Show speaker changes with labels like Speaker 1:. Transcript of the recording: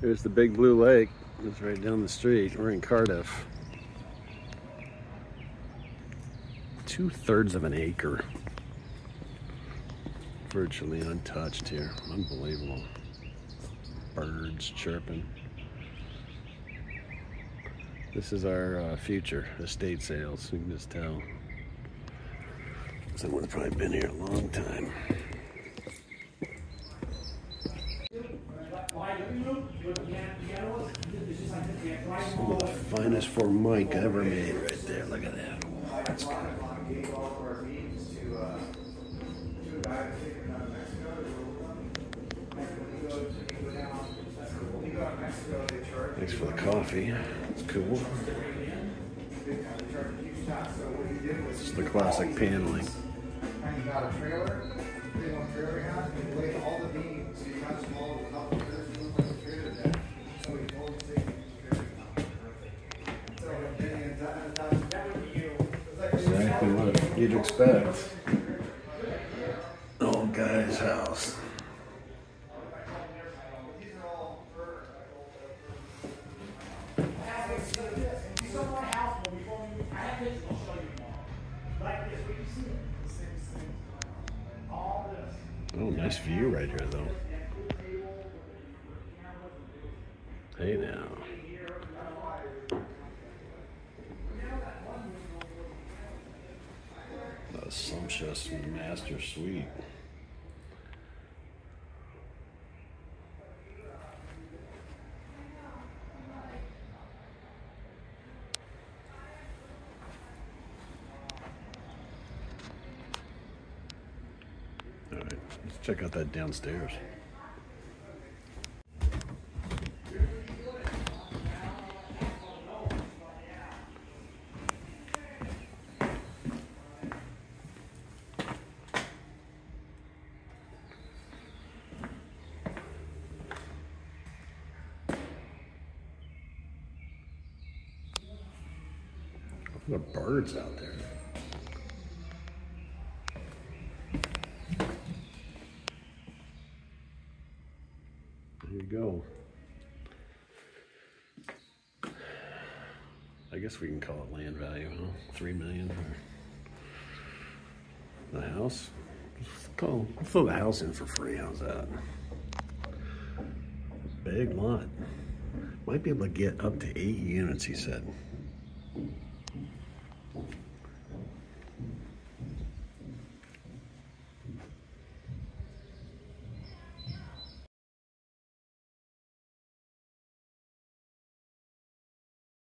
Speaker 1: There's the big blue lake. It's right down the street. We're in Cardiff. Two thirds of an acre. Virtually untouched here. Unbelievable. Birds chirping. This is our uh, future estate sales. You can just tell. Someone's probably been here a long time. Some of the finest Formica ever made right there. Look at that. That's good. Thanks for the coffee. It's cool. It's the classic paneling.
Speaker 2: And you got a trailer, trailer and you laid all the so you small couple
Speaker 1: you'd expect. Old guy's house. Oh, nice view right here, though. Hey now. Sumptuous master suite. All right, let's check out that downstairs. The birds out there. There you go. I guess we can call it land value, huh? Three million for the house. Call, let's throw the house in for free. How's that? Big lot. Might be able to get up to eight units, he said.